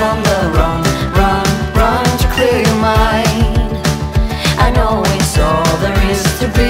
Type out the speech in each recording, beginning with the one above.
on the run, run, run to clear your mind. I know it's all there is to be.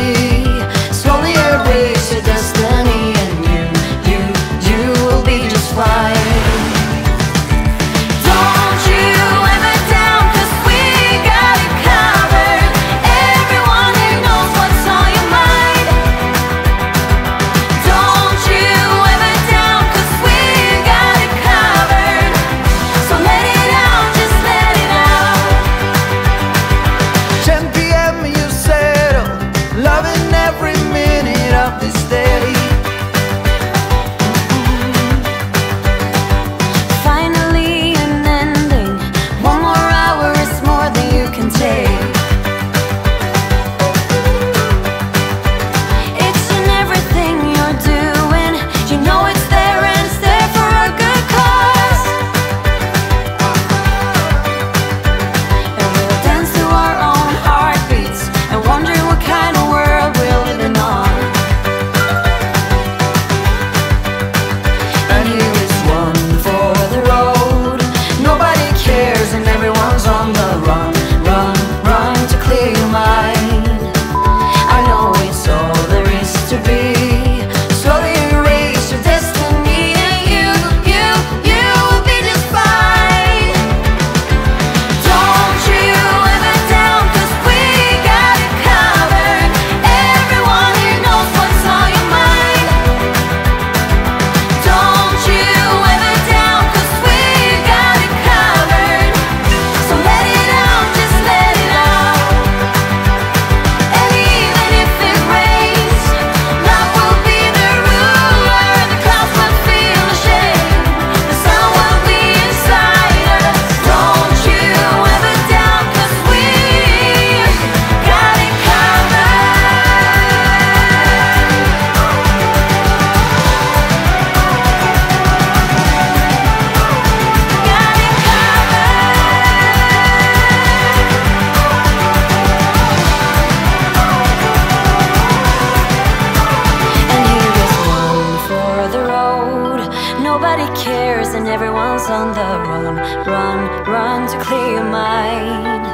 Everyone's on the run, run, run to clear your mind.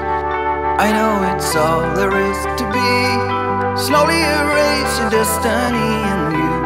I know it's all there is to be. Slowly erase your destiny and you